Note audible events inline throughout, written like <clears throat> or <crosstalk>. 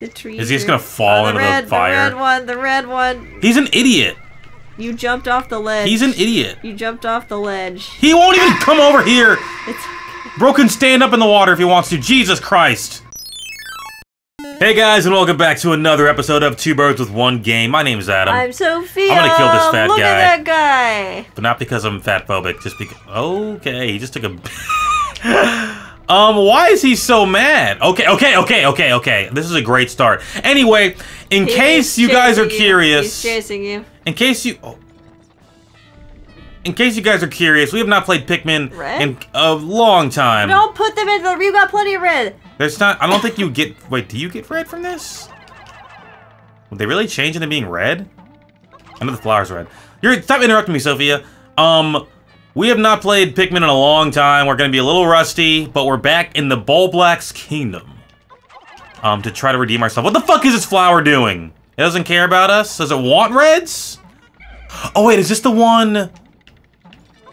The tree. Is he just gonna oh, fall oh, into red, the fire? The red one. The red one. He's an idiot. You jumped off the ledge. He's an idiot. You jumped off the ledge. He won't even <laughs> come over here. It's. Bro can stand up in the water if he wants to. Jesus Christ. Hey guys, and welcome back to another episode of Two Birds with One Game. My name is Adam, I'm Sophia. I'm gonna kill this fat guy. Look guy. at that guy. but not because I'm fat phobic. Just because. Okay, he just took a. <laughs> <laughs> um, why is he so mad? Okay, okay, okay, okay, okay. This is a great start. Anyway, in He case you guys are you. curious, He's chasing you. in case you. Oh. In case you guys are curious, we have not played Pikmin Red? in a long time. Don't put them in the. You got plenty of red. There's not. I don't think you get. Wait, do you get red from this? Would they really change into being red? I know the flower's red. You're stop interrupting me, Sophia. Um, we have not played Pikmin in a long time. We're gonna be a little rusty, but we're back in the Bulblax Kingdom. Um, to try to redeem ourselves. What the fuck is this flower doing? It doesn't care about us. Does it want reds? Oh wait, is this the one?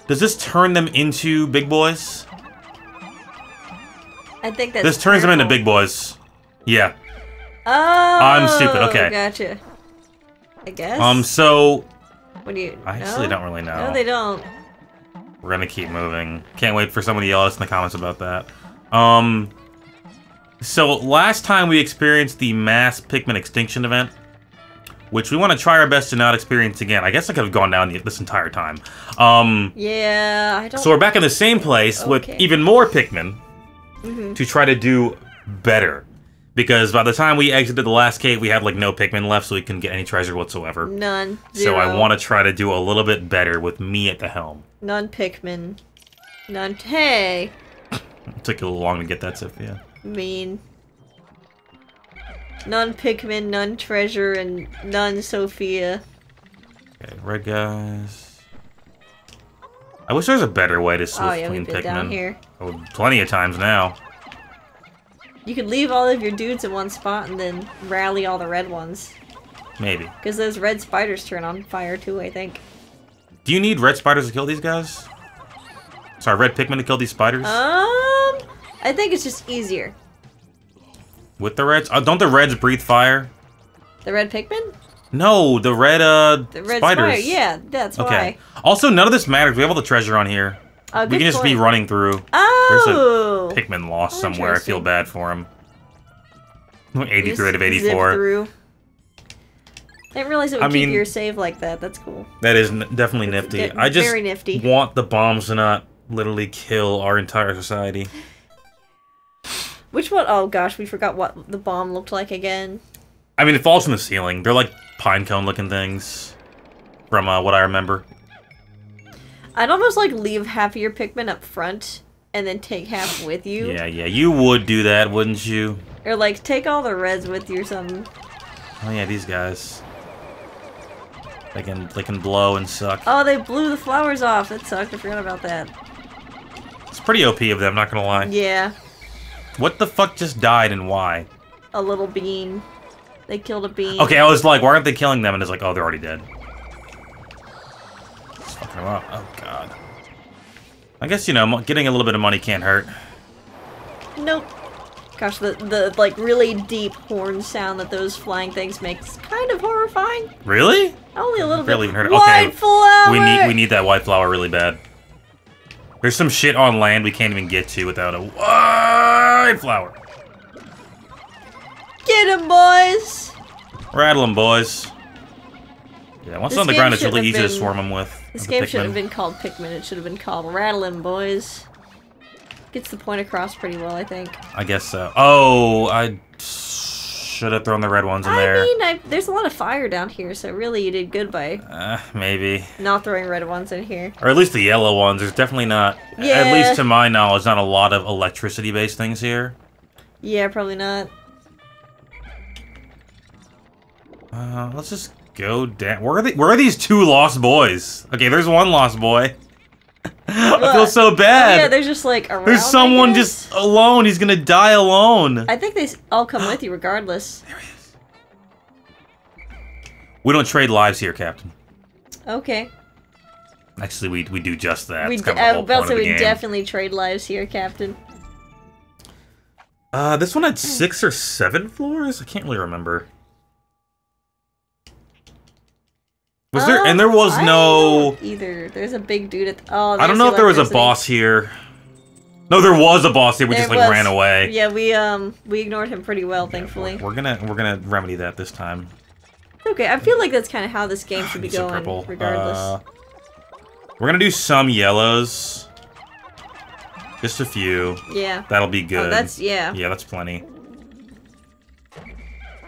Does this turn them into big boys? I think that's. This turns them into big boys. Yeah. Oh. I'm stupid, okay. Gotcha. I guess. Um, so What do you? I actually no? don't really know. No, they don't. We're gonna keep moving. Can't wait for somebody to yell at us in the comments about that. Um, so last time we experienced the mass Pikmin extinction event, which we want to try our best to not experience again. I guess I could have gone down the- this entire time. Um, Yeah, I don't. so we're back in the same place with even more Pikmin Mhm. to try to do better. Because by the time we exited the last cave, we had like no Pikmin left, so we couldn't get any treasure whatsoever. None. So I want to try to do a little bit better with me at the helm. None Pikmin. None. Hey. It took a little long to get that, Sophia. Mean. None Pikmin, none treasure, and none Sophia. Okay, red guys. I wish there was a better way to oh, swift oh yeah, clean been down Pikmin. here. Oh, plenty of times now. You could leave all of your dudes in one spot and then rally all the red ones. Maybe. Because those red spiders turn on fire too, I think. Do you need red spiders to kill these guys? Sorry, red Pikmin to kill these spiders? Um, I think it's just easier. With the reds? Oh, don't the reds breathe fire? The red Pikmin? No, the red, uh, The red spiders. spider. Yeah, that's Okay. why. Also, none of this matters. We have all the treasure on here. Oh, we can just be running through. Oh! Pikmin lost Oh, somewhere. I feel bad for him. <laughs> 83 out of 84. I Didn't realize it would I keep mean- your save like that. That's cool. That is n- definitely nifty. I just very nifty. want the bombs to not literally kill our entire society. Which one? Oh gosh, we forgot what the bomb looked like again. I mean, it falls from the ceiling. They're like pine cone looking things from uh, what I remember. I'd almost like leave half of your Pikmin up front and then take half with you. Yeah, yeah. You would do that, wouldn't you? Or like take all the reds with you or something. Oh yeah, these guys. They can they can blow and suck. Oh, they blew the flowers off. That sucked. I forgot about that. It's pretty OP of them, not gonna lie. Yeah, What the fuck just died and why? a little bean. They killed a bean. Okay, I was like, why aren't they killing them? And it's like, oh, they're already dead. Up. Oh god. I guess you know, getting a little bit of money can't hurt. Nope. Gosh, the the like really deep horn sound that those flying things make is kind of horrifying. Really? Only a little Barely bit. even heard it. White Okay, flower. We need we need that white flower really bad. There's some shit on land we can't even get to without a white flower. Get him, boys. Rattle 'em, boys. Yeah, once This on the ground, it's really easy to been- swarm them with. This game shouldn't have been called Pikmin. It should have been called Rattlin' Boys. Gets the point across pretty well, I think. I guess so. Oh, I should have thrown the red ones in I there. mean, I, there's a lot of fire down here, so really you did good by Uh, maybe. not throwing red ones in here. Or at least the yellow ones. There's definitely not, at least to my knowledge, not a lot of electricity-based things here. Yeah, probably not. Uh, let's just go down. Where are the, Where are these two lost boys? Okay, there's one lost boy. <laughs> I feel so Oh, bad. yeah, there's just like around. there's someone just alone. He's gonna die alone. I think they all come <gasps> with you regardless. There he is. We don't trade lives here, Captain. Okay. Actually, we we do just that. we kind of about to we game. definitely trade lives here, Captain. Uh, this one had six or seven floors? I can't really remember. Was there, and there was Um, I no... either. There's a big dude at. The, oh, I don't know if there was a boss here. No, there was a boss here. We There just like was. ran away. Yeah, we um we ignored him pretty well, thankfully. We're gonna we're gonna remedy that this time. Okay, I feel like that's kind of how this game should be going, purple. regardless. Uh, we're gonna do some yellows. Just a few. yeah. That'll be good. Oh, that's yeah. Yeah, that's plenty.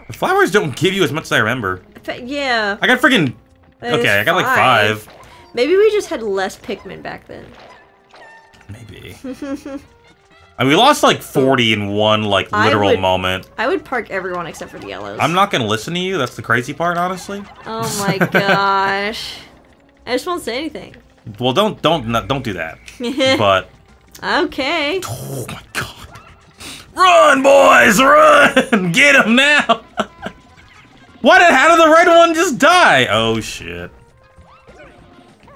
The flowers don't give you as much as I remember. Yeah. I got freaking. There's Okay, I got like five. Maybe we just had less Pikmin back then. Maybe. <laughs> I mean, we lost like 40 in one like I literal would- moment. I would park everyone except for the yellows. I'm not gonna listen to you. That's the crazy part, honestly. Oh <laughs> my gosh. I just won't say anything. Well, don't don't not, don't do that. <laughs> But okay. oh my god, run, boys, run! Get him now! What? How did the red one just die? Oh shit!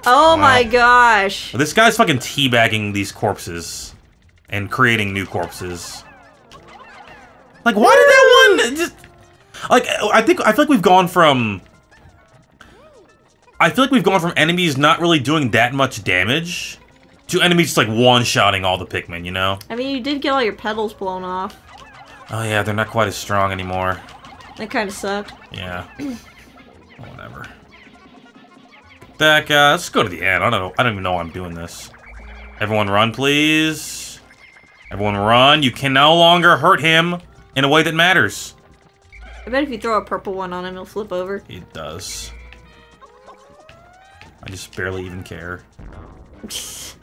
Oh Wow. my gosh. This guy's fucking teabagging these corpses and creating new corpses. Like, why did that one just like? I think I feel like we've gone from. I feel like we've gone from enemies not really doing that much damage to enemies just like one-shotting all the Pikmin. You know? I mean, you did get all your petals blown off. Oh yeah, they're not quite as strong anymore. That kind of sucked. Yeah. <clears throat> Whatever. That guy. Let's go to the end. I don't know. I don't even know why I'm doing this. Everyone, run, please. Everyone, run. You can no longer hurt him in a way that matters. I bet if you throw a purple one on him, he'll flip over. It does. I just barely even care. <laughs>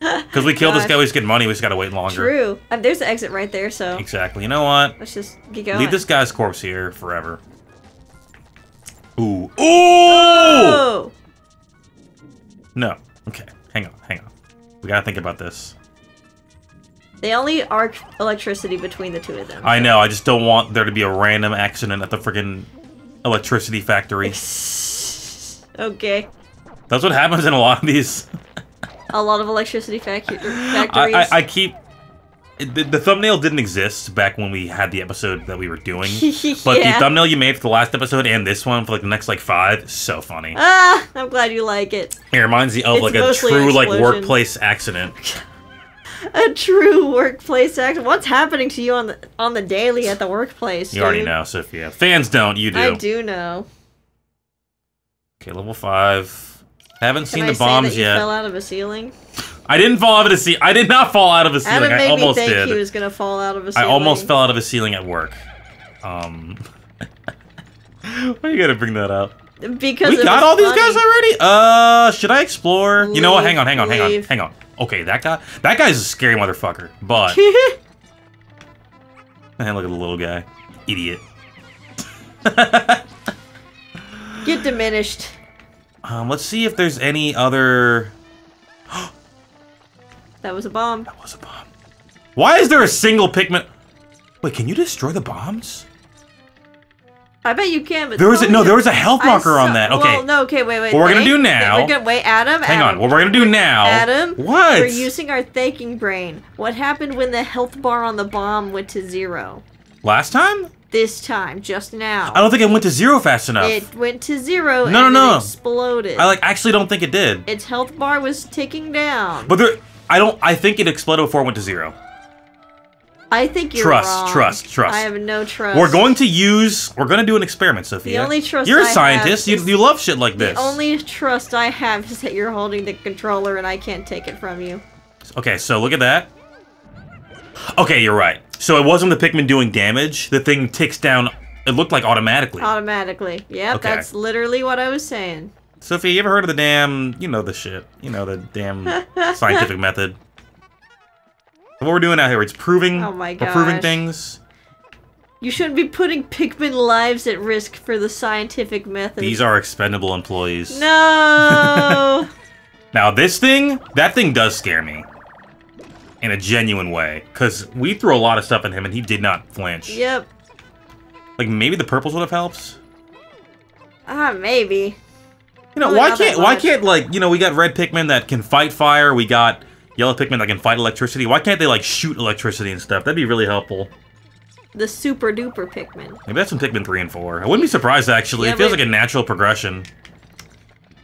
<laughs> Because we killed this guy, we just get money. We just gotta wait longer. True. Uh, there's the exit right there, so Exactly. You know what? let's just get going. Leave this guy's corpse here forever. Ooh. Ooh! Oh! No. Okay. Hang on. Hang on. We gotta think about this. They only arc electricity between the two of them. I know. I just don't want there to be a random accident at the freaking electricity factory. <laughs> okay. That's what happens in a lot of these. <laughs> A lot of electricity facu- I, factories. I, I keep. The, the thumbnail didn't exist back when we had the episode that we were doing, <laughs> but Yeah. the thumbnail you made for the last episode and this one for like the next like five, so funny. Ah, I'm glad you like it. It reminds me of It's like a true like workplace accident. <laughs> A true workplace accident. What's happening to you on the on the daily at the workplace? You already know, Sophia. Fans don't. You do. I do know. Okay, level five. Haven't Can seen I the say bombs yet. fell out of a ceiling? I didn't fall out of a ceiling. I did not fall out of a ceiling. Adam I almost me think did. he was gonna fall out of a I ceiling. I almost fell out of a ceiling at work. Um. <laughs> Why you gotta bring that up? because we got all these guys already. Uh, should I explore? you know what? Hang on, hang on, hang on, hang on. Okay, that guy. That guy's a scary motherfucker. But <laughs> hey, look at the little guy, idiot. <laughs> Get diminished. Um, let's see if there's any other. <gasps> That was a bomb. That was a bomb. Why is there a single Pikmin? Wait, can you destroy the bombs? I bet you can, but There was a, no, there was a health marker on that. Okay, Well, no, okay, wait, wait. What we're gonna do now- gonna, wait, Adam. hang Adam, on. What we're gonna do now? Adam, What? We're using our thinking brain. What happened when the health bar on the bomb went to zero? Last time? This time, just now. I don't think it went to zero fast enough. It went to zero No, and no, no. exploded. I like actually don't think it did. its health bar was ticking down. But there, I don't. I think it exploded before it went to zero. I think you're Trust, wrong. trust, trust. I have no trust. We're going to use. We're going to do an experiment, Sophia. only trust You're a I scientist. You, you love shit like this. The only trust I have is that you're holding the controller and I can't take it from you. Okay, so look at that. Okay, you're right. So it wasn't the Pikmin doing damage. The thing ticks down. It looked like automatically. Automatically. Yep, Okay. that's literally what I was saying. Sophie, you ever heard of the damn? You know the shit. You know the damn <laughs> scientific method. What we're doing out here, it's proving. Oh my We're proving things. You shouldn't be putting Pikmin lives at risk for the scientific method. These are expendable employees. No! <laughs> Now this thing, that thing does scare me. In a genuine way. Because we threw a lot of stuff at him and he did not flinch. yep. Like maybe the purples would have helped. Ah, maybe. You know, Probably why can't why can't like, you know, we got red Pikmin that can fight fire, we got yellow Pikmin that can fight electricity. Why can't they like shoot electricity and stuff? That'd be really helpful. the super duper Pikmin. Maybe that's in Pikmin 3 and 4. I wouldn't be surprised, actually. Yeah, it feels like a natural progression.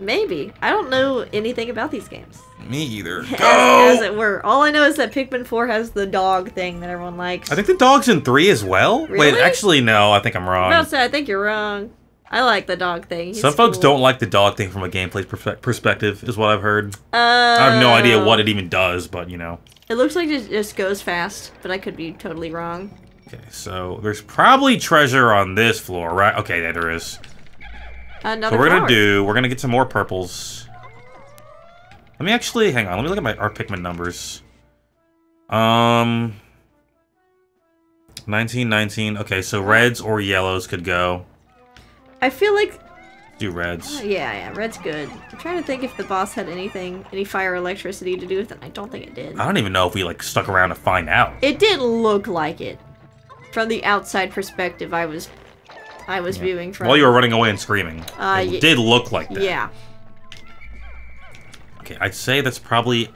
Maybe. I don't know anything about these games. Me either. As, <laughs> Go! as it were. All I know is that Pikmin 4 has the dog thing that everyone likes. I think the dog's in 3 as well? Wait, actually, no. I think I'm wrong. about say, I think you're wrong. I like the dog thing. He's Some folks cool. don't like the dog thing from a gameplay perspective, is what I've heard. Uh, I have no idea what it even does, but you know. It looks like it just goes fast, but I could be totally wrong. Okay, so there's probably treasure on this floor, right? Okay, yeah, there is. Another So we're gonna do, we're gonna get some more purples. Let me actually, hang on, let me look at my our Pikmin numbers. Um, 19, 19. Okay, so reds or yellows could go. I feel like Do reds. Oh, yeah, yeah, red's good. I'm trying to think if the boss had anything, any fire or electricity to do with it. I don't think it did. I don't even know if we like stuck around to find out. It didn't look like it. From the outside perspective, I was, I was viewing from. While you were running away and screaming, Uh, it did look like that. Yeah. Okay, I'd say that's probably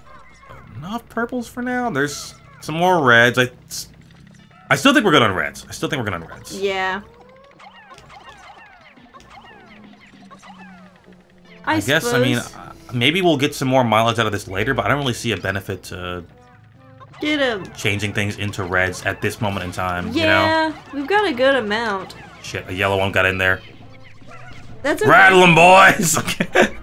enough purples for now. There's some more reds. I, I still think we're good on reds. I still think we're good on reds. Yeah. I, I guess, I mean, uh, maybe we'll get some more mileage out of this later, but I don't really see a benefit to Get him. changing things into reds at this moment in time, you know? Yeah, we've got a good amount. Shit, a yellow one got in there. That's okay. Rattle 'em, boys! <laughs> Okay.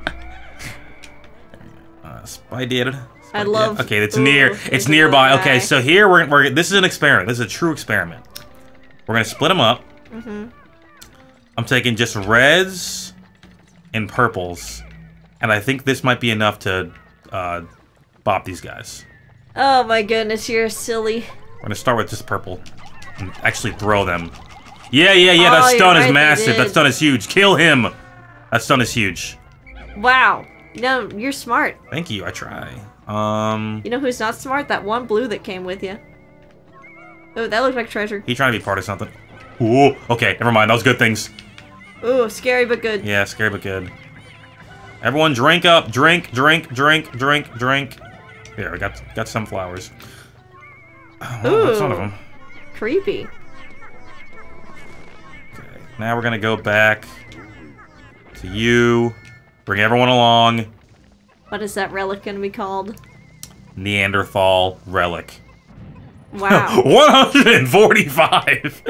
uh, spy did. I love- Okay, it's Ooh, near. It's nearby. Okay, so here we're, we're. This is an experiment. This is a true experiment. We're gonna split them up. Mm-hmm. I'm taking just reds and purples, and I think this might be enough to uh, bop these guys. Oh my goodness, you're silly. We're gonna start with just purple and actually throw them. Yeah, yeah, yeah. That Oh, stun is they massive. That stun is huge. Kill him. That stun is huge. Wow. No, you're smart. Thank you. I try. Um, You know who's not smart? That one blue that came with you. Oh, that looked like treasure. he trying to be part of something. Ooh. Okay, never mind. Those good things. Ooh, scary but good. Yeah, scary but good. Everyone, drink up. Drink, drink, drink, drink, drink. Here, I got got some flowers. <sighs> Oh, that's one of them. Creepy. Now we're gonna go back to you. Bring everyone along. What is that relic gonna be called? Neanderthal relic. Wow. <laughs> 145.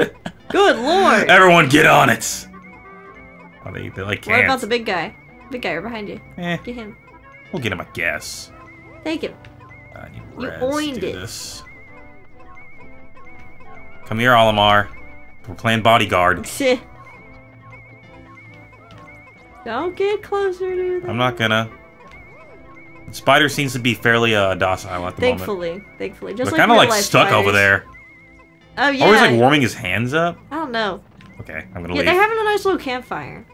good lord. everyone, get on it. Oh, they, they like What can't. about the big guy? Big guy right behind you. Eh, Get him. we'll get him a guess. Thank him. You oined it. this. Come here, Olimar. We're playing bodyguard. <laughs> Don't get closer to them. I'm not gonna. Spider seems to be fairly uh, docile at the moment. Thankfully, thankfully, just They're like kind of like stuck over there. Oh yeah. Always like warming his hands up. I don't know. Okay, I'm gonna Yeah, leave. they're having a nice little campfire.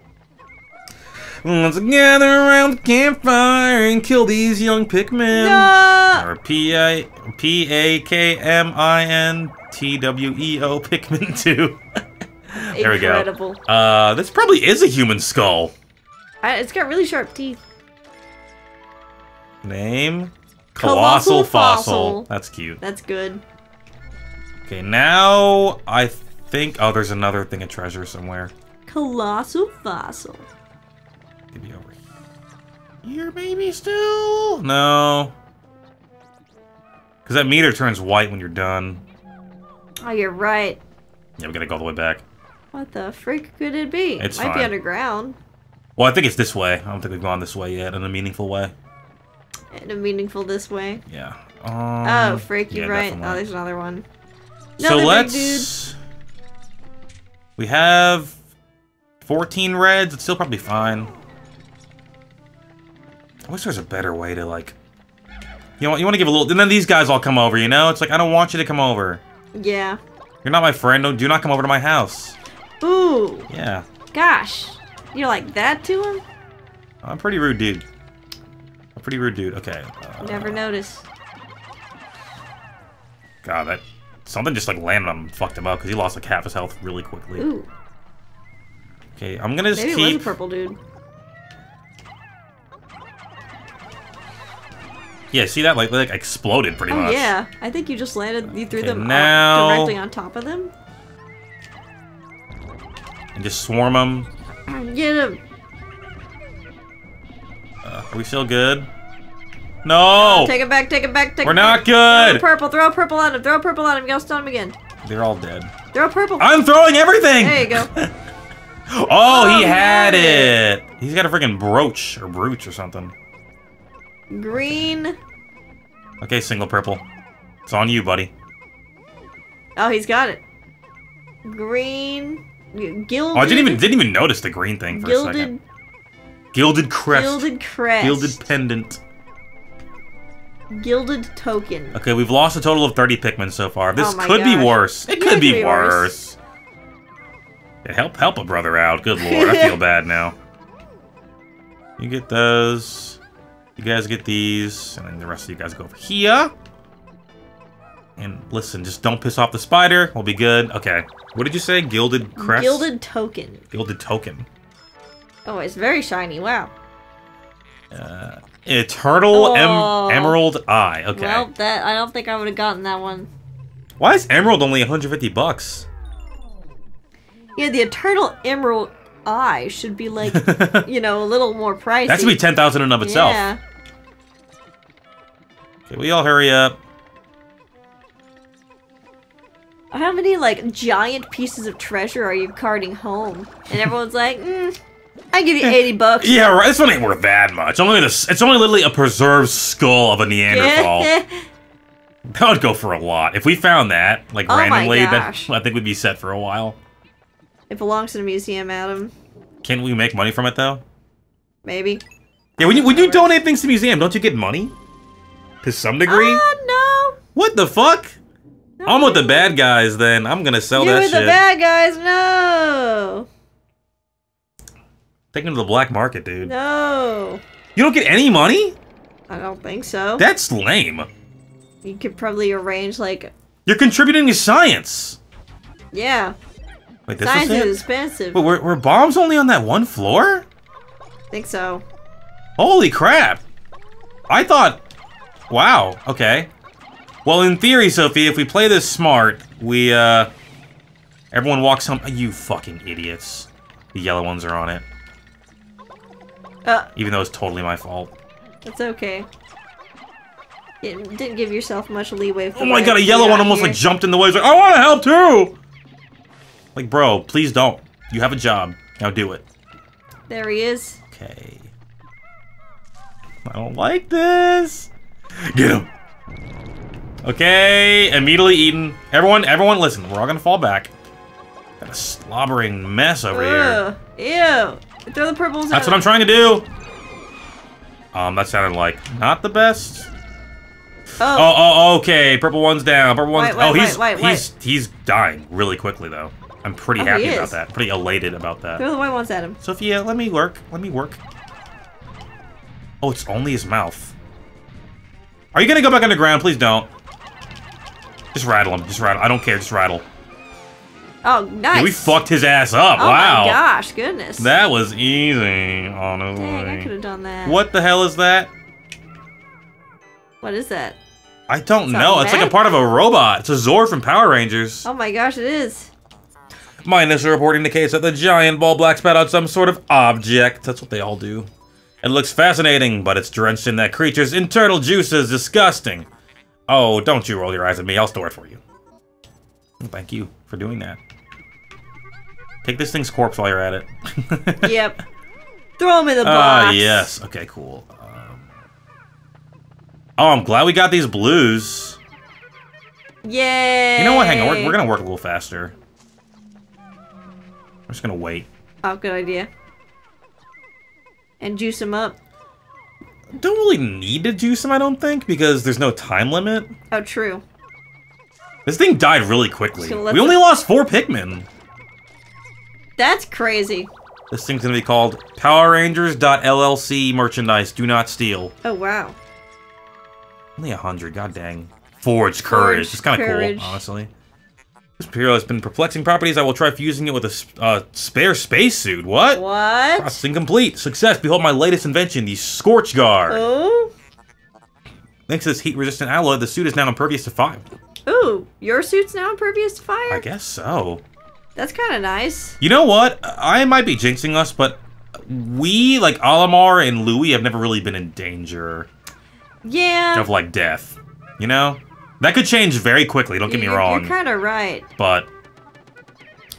Let's gather around the campfire and kill these young Pikmin. No! Or P I P A K M I N T W E O Pikmin 2. <laughs> there we go. Incredible. Uh, this probably is a human skull. I, it's got really sharp teeth. Name? Colossal Colossal fossil. Fossil. That's cute. That's good. Okay, now I think. Oh, there's another thing of treasure somewhere. Colossal fossil. Maybe over here, maybe still? No. Because that meter turns white when you're done. Oh, you're right. Yeah, we gotta go all the way back. What the freak could it be? It's Might be underground Well, I think it's this way. I don't think we've gone this way yet in a meaningful way. in a meaningful this way. Yeah. Um, oh, freak, you're yeah, right. definitely. Oh, there's another one. so Another big let's. We have 14 reds. It's still probably fine. I wish there was a better way to like. You know, you want to give a little, and then these guys all come over. You know, it's like I don't want you to come over. Yeah. You're not my friend. Don't do not come over to my house. Ooh, Yeah, gosh. You're like that to him? I'm pretty rude dude. I'm pretty rude dude. Okay. Uh, Never noticed. God, that something just like landed on him, and fucked him up because he lost like half his health really quickly. Ooh, Okay, I'm gonna just maybe it was keep. a purple dude. Yeah, see that like like exploded pretty Oh much. yeah, I think you just landed. You threw Okay, them now- directly on top of them. and just swarm them. Get him. Uh, are we still good? No! Take it back, take it back, take We're it not back. Throw good! purple, throw purple at him, throw purple at him, gotta stun him again. They're all dead. Throw a purple. I'm throwing everything! There you go. oh, <laughs> Oh, he had had it! He's got a freaking brooch or brooch or something. Green. Okay, single purple. It's on you, buddy. Oh, he's got it. Green. Gilded. Oh, I didn't even didn't even notice the green thing for a second. Gilded. Gilded crest. Gilded crest. Gilded pendant. Gilded token. Okay, we've lost a total of 30 Pikmin so far. This Oh could be worse. It Yeah, could be, be worse. worse. Yeah, help help a brother out. Good lord, I feel <laughs> bad now. You get those. You guys get these. And then the rest of you guys go over here. And listen, just don't piss off the spider. We'll be good. Okay. What did you say? Gilded crest? Gilded token. Gilded token. Oh, it's very shiny. Wow. Uh, Eternal em Oh. Emerald Eye. Okay. Well, that I don't think I would have gotten that one. Why is Emerald only 150 bucks? Yeah, the Eternal Emerald Eye should be like, <laughs> you know, a little more pricey. That should be 10,000 in and of itself. Yeah. Okay, we all hurry up. How many like giant pieces of treasure are you carting home? And everyone's like, mm, I give you eighty bucks. Yeah, right. This one ain't worth that much. Only this. It's only literally a preserved skull of a Neanderthal. <laughs> that would go for a lot. If we found that, like Oh randomly, then. I think we'd be set for a while. it belongs in a museum, Adam. Can we make money from it though? Maybe. Yeah, when you when you donate things to the museum, don't you get money? To some degree. Oh no. what the fuck? I'm with the bad guys. Then I'm gonna sell You're that with shit. the bad guys. No. Take them to the black market, dude. No. You don't get any money? I don't think so. That's lame. you could probably arrange like, You're contributing to science. yeah. Wait, this Science is is expensive. But were, were bombs only on that one floor? think so. Holy crap! I thought. Wow. Okay. Well, in theory, Sophie, if we play this smart, we uh, everyone walks home. You fucking idiots! The yellow ones are on it, Uh, even though it's totally my fault. it's okay. You didn't give yourself much leeway. Oh my god, a yellow one almost like jumped in the way. He's like, I want to help too. Like, bro, please don't. You have a job. Now do it. There he is. Okay. I don't like this. Get him. Okay, immediately eaten. Everyone, everyone, listen. We're all gonna fall back. Got a slobbering mess over here. Ew. Throw the purples That's at what I'm trying to do. Um, that sounded like not the best. Oh. Oh, oh, okay. Purple one's down. Purple one's. Wait, wait, oh, he's wait, he's he's dying really quickly though. I'm pretty Oh, happy about that. Pretty elated about that. Throw the white ones at him. Sophia, let me work. Let me work. Oh, it's only his mouth. Are you gonna go back underground? Please don't. Just rattle him. Just rattle. I don't care. Just rattle. Oh, nice. Yeah, we fucked his ass up. Oh wow. my gosh, goodness. That was easy, honestly. Dang, I could have done that. What the hell is that? What is that? I don't It's know. It's like a part of a robot. It's a Zord from Power Rangers. Oh my gosh, it is. My initial report indicates that the giant Bulblax spat out some sort of object. That's what they all do. It looks fascinating, but it's drenched in that creature's internal juices. Disgusting. Oh, don't you roll your eyes at me. I'll store it for you. Thank you for doing that. Take this thing's corpse while you're at it. <laughs> Yep. Throw him in the Ah, box. yes. Okay, cool. Um, oh, I'm glad we got these blues. Yay. You know what? Hang on. We're, we're going to work a little faster. I'm just going to wait. Oh, good idea. And juice him up. Don't really need to juice them, I don't think, because there's no time limit. Oh, true. This thing died really quickly. We only lost four Pikmin. That's crazy. This thing's gonna be called Power Rangers.LLC merchandise. Do not steal. Oh, wow. Only a hundred. God dang. Forged courage. Forged It's kind of cool, honestly. This material has been perplexing properties. I will try fusing it with a uh, spare spacesuit. What? What? Processing complete. Success. Behold my latest invention, the Scorch Guard. Oh? Thanks to this heat-resistant alloy, the suit is now impervious to fire. Ooh, your suit's now impervious to fire? I guess so. That's kind of nice. You know what? I might be jinxing us, but we, like Olimar and Louie, have never really been in danger Yeah. of like death. You know? That could change very quickly, don't get me wrong. You're kind of right. But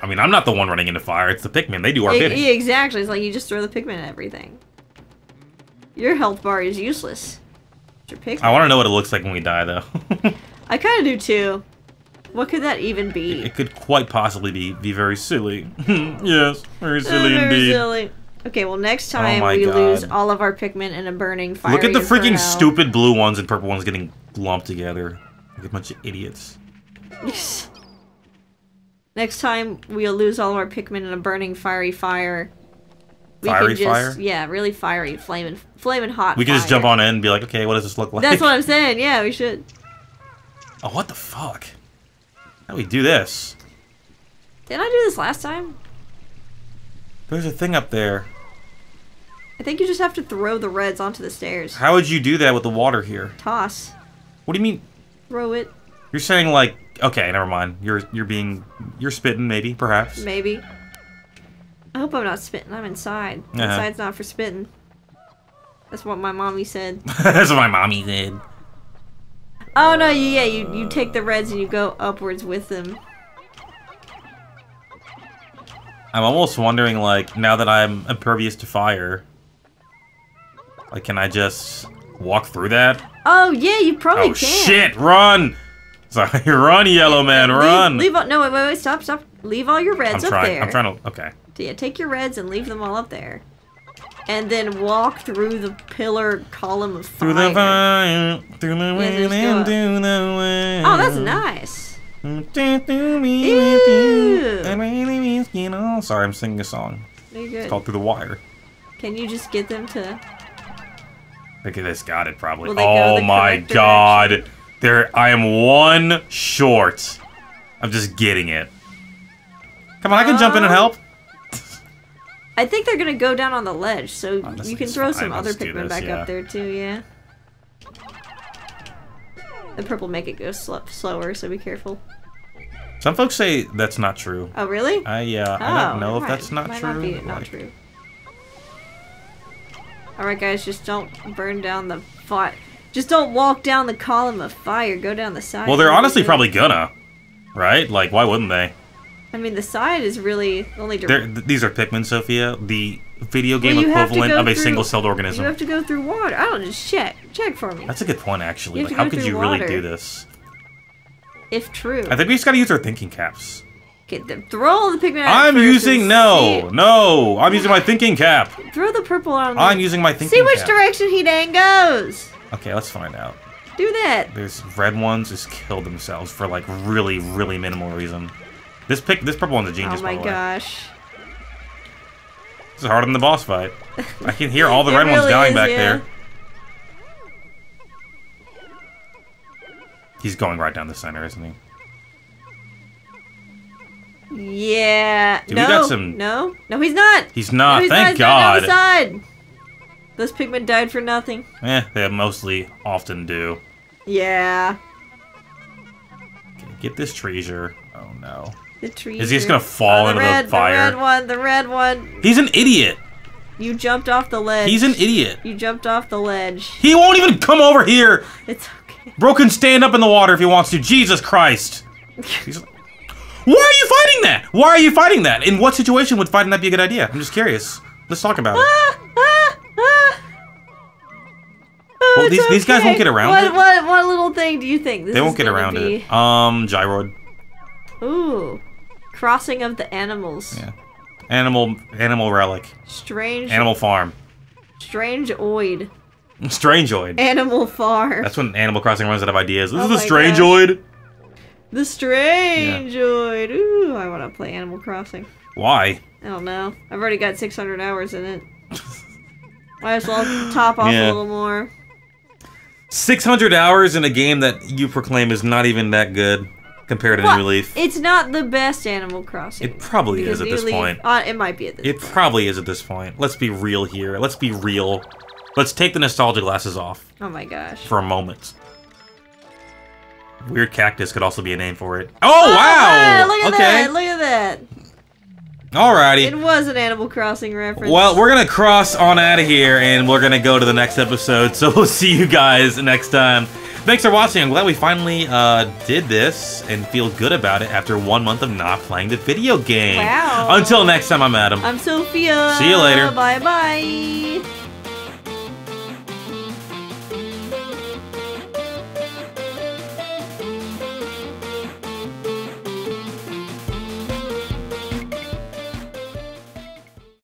I mean, I'm not the one running into fire. It's the Pikmin. They do our bidding. yeah, exactly. It's like you just throw the Pikmin at everything. Your health bar is useless. It's your Pikmin. I want to know what it looks like when we die, though. <laughs> I kind of do too. What could that even be? it could quite possibly be be very silly. <laughs> yes, very Uh, silly very indeed. silly. Okay, well next time my we God. lose all of our Pikmin in a burning fire. Look at the freaking stupid blue ones and purple ones getting lumped together. Like a bunch of idiots. next time we'll lose all of our Pikmin in a burning fiery fire. We Fiery just, fire? Yeah, really fiery, flaming, flaming hot. We could just jump on in and be like, okay, what does this look like? That's what I'm saying. Yeah, we should. <laughs> Oh, what the fuck? How do we do this? Didn't I do this last time? There's a thing up there. I think you just have to throw the reds onto the stairs. How would you do that with the water here? Toss. What do you mean? Throw it. You're saying like, okay, never mind. You're you're being you're spitting maybe, perhaps. Maybe. I hope I'm not spitting. I'm inside. Uh-huh. Inside's not for spitting. That's what my mommy said. <laughs> That's what my mommy said. Oh no, yeah, you you take the reds and you go upwards with them. I'm almost wondering, like, now that I'm impervious to fire, like, can I just walk through that? Oh yeah, you probably oh can. shit! Run! <laughs> Sorry, run, yellow man, Leave- run! Leave, all, no wait wait wait stop stop. Leave all your I'm reds up trying. there. I'm trying to. Okay. Yeah, take your reds and leave them all up there. And then walk through the pillar column of fire. Through the fire, through the wind, and through the wind. Oh, that's nice. Ew. Sorry, I'm singing a song. It's good. called Through the Wire. Can you just get them to? Look at this, got it probably. They go Oh my god. There I am one short. I'm just getting it. Come on, I can jump in and help. I think they're gonna go down on the ledge, so Oh, you can throw fine. some other Let's Pikmin this, back yeah. up there too. Yeah. The purple make it go sl slower, so be careful. Some folks say that's not true. Oh really? I uh, oh, I don't know if might- that's not might true. Not, be, not Like, true. All right, guys, just don't burn down the fire. Just don't walk down the column of fire. Go down the side. Well, they're honestly probably gonna, right? Like, why wouldn't they? I mean, the side is really only. dir- They're, th- these are Pikmin, Sophia, the video game Well, you equivalent of a single-celled You organism. have to go through water. I don't just check. Check for me. That's a good point, actually. Like, how could you really do this? if true. I think we just gotta use our thinking caps. Okay, then throw all the Pikmin. out I'm using no, see- no. I'm using my thinking cap. Throw the purple on. I'm using my thinking See which cap. direction he dang goes. Okay, let's find out. Do that. There's red ones just killed themselves for like really, really minimal reason. This pick, this purple one's a genius. oh my the gosh. This is harder than the boss fight. I can hear all the <laughs> red ones dying is, back yeah. there. He's going right down the center, isn't he? Yeah. Dude, no. some- No. No, he's not. He's not. no, he's thank not. He's God. the. Those Pikmin died for nothing. Eh, they mostly often do. Yeah. Get this treasure. Oh no. The tree. Is he just gonna fall the into the red, fire? The red one. The red one. He's an idiot. You jumped off the ledge. He's an idiot. You jumped off the ledge. He won't even come over here. It's okay. Bro can stand up in the water if he wants to. Jesus Christ. <laughs> He's- Why are you fighting that? Why are you fighting that? In what situation would fighting that be a good idea? I'm just curious. Let's talk about it. Ah, ah, ah. Oh, Well, these- these guys won't get around what, it. What, what little thing do you think? This They won't get around be? it. Um, gyroid. Ooh. Crossing of the animals. Yeah. Animal, animal relic. Strange. Animal farm. Strangeoid. <laughs> Strangeoid. Animal farm. That's when Animal Crossing runs out of ideas. This Oh is my Strangeoid. The strange oid. Ooh, I want to play Animal Crossing. Why? I don't know. I've already got 600 hours in it. Might as well top off Yeah. a little more. 600 hours in a game that you proclaim is not even that good compared to What? New Leaf. It's not the best Animal Crossing. It probably is at New this Leaf- point. Uh, it might be at this It probably is at this point. Let's be real here. Let's be real. Let's take the nostalgia glasses off Oh my gosh. for a moment. Weird cactus could also be a name for it. Oh, wow! hey, look at okay. that! Look at that! Alrighty. It was an Animal Crossing reference. Well, we're gonna cross on out of here, and we're gonna go to the next episode. So <laughs> we'll see you guys next time. Thanks for watching. I'm glad we finally uh, did this and feel good about it after one month of not playing the video game. Wow. Until next time, I'm Adam. I'm Sophia. See you later. Bye bye.